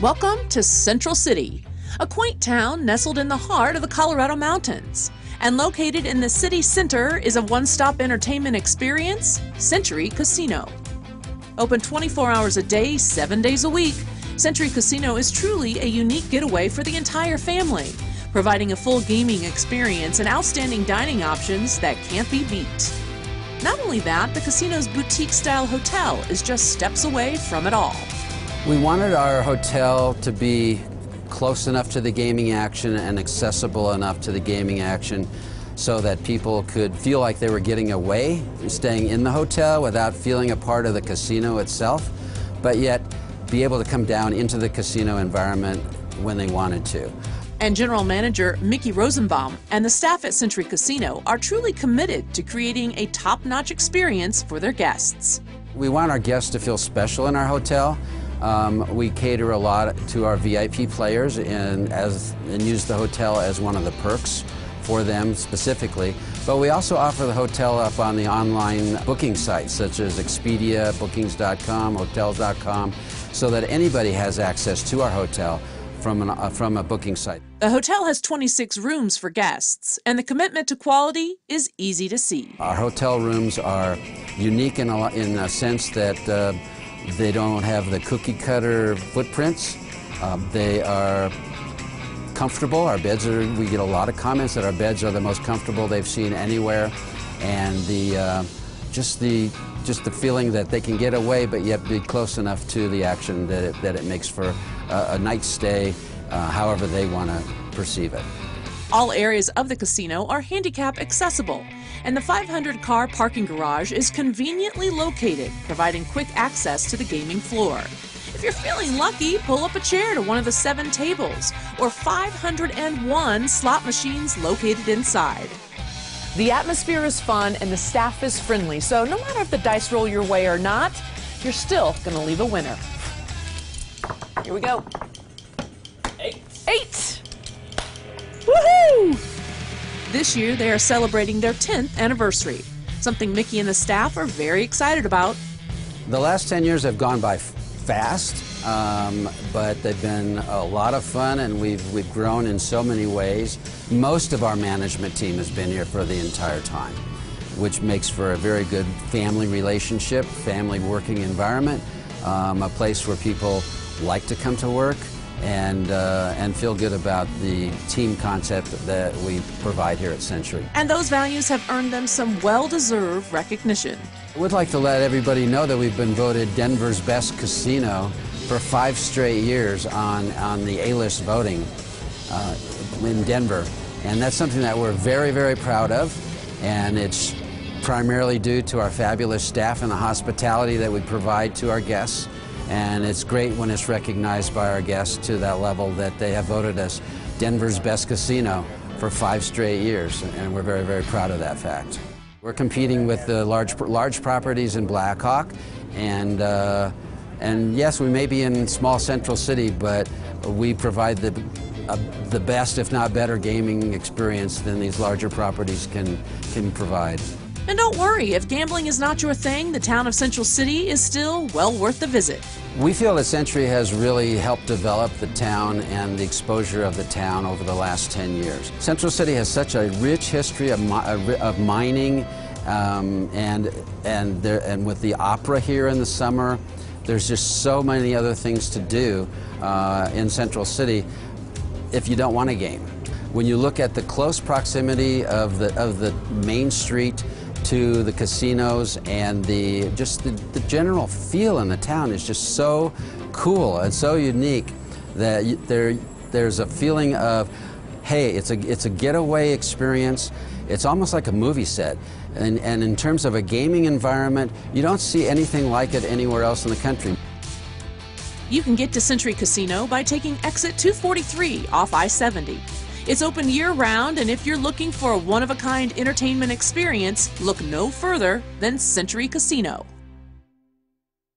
Welcome to Central City, a quaint town nestled in the heart of the Colorado Mountains. And located in the city center is a one stop entertainment experience, Century Casino. Open 24 hours a day, 7 days a week, Century Casino is truly a unique getaway for the entire family, providing a full gaming experience and outstanding dining options that can't be beat. Not only that, the casino's boutique style hotel is just steps away from it all. We wanted our hotel to be close enough to the gaming action and accessible enough to the gaming action so that people could feel like they were getting away, staying in the hotel without feeling a part of the casino itself, but yet be able to come down into the casino environment when they wanted to. And General Manager Mickey Rosenbaum and the staff at Century Casino are truly committed to creating a top notch experience for their guests. We want our guests to feel special in our hotel. Um, we cater a lot to our VIP players and, as, and use the hotel as one of the perks for them specifically. But we also offer the hotel up on the online booking sites such as Expedia, Bookings.com, Hotels.com, so that anybody has access to our hotel from, an, uh, from a booking site. The hotel has 26 rooms for guests, and the commitment to quality is easy to see. Our hotel rooms are unique in a, in a sense that uh, they don't have the cookie cutter footprints. Um, they are comfortable. Our beds are, we get a lot of comments that our beds are the most comfortable they've seen anywhere. And the, uh, just the, just the feeling that they can get away but yet be close enough to the action that it, that it makes for a, a stay, uh, however they want to perceive it. All areas of the casino are handicap accessible, and the 500 car parking garage is conveniently located, providing quick access to the gaming floor. If you're feeling lucky, pull up a chair to one of the seven tables or 501 slot machines located inside. The atmosphere is fun and the staff is friendly, so no matter if the dice roll your way or not, you're still going to leave a winner. Here we go. Eight. Eight! Woohoo! This year they are celebrating their 10th anniversary, something Mickey and the staff are very excited about. The last 10 years have gone by fast, um, but they've been a lot of fun and we've, we've grown in so many ways. Most of our management team has been here for the entire time, which makes for a very good family relationship, family working environment, um, a place where people like to come to work and, uh, and feel good about the team concept that we provide here at Century. And those values have earned them some well-deserved recognition. We'd like to let everybody know that we've been voted Denver's best casino for five straight years on, on the A-list voting uh, in Denver. And that's something that we're very, very proud of. And it's primarily due to our fabulous staff and the hospitality that we provide to our guests. And it's great when it's recognized by our guests to that level that they have voted us Denver's best casino for five straight years. And we're very, very proud of that fact. We're competing with the large, large properties in Black Hawk. And, uh, and yes, we may be in small central city, but we provide the, uh, the best, if not better, gaming experience than these larger properties can, can provide. And don't worry, if gambling is not your thing, the town of Central City is still well worth the visit. We feel that Century has really helped develop the town and the exposure of the town over the last 10 years. Central City has such a rich history of, of mining um, and, and, there, and with the opera here in the summer, there's just so many other things to do uh, in Central City if you don't want a game. When you look at the close proximity of the, of the main street to the casinos and the just the, the, general feel in the town is just so cool and so unique that there there's a feeling of hey it's a it's a getaway experience. It's almost like a movie set. And and in terms of a gaming environment you don't see anything like it anywhere else in the country. You can get to Century Casino by taking exit 243 off I-70 it's open year round, and if you're looking for a one of a kind entertainment experience, look no further than Century Casino.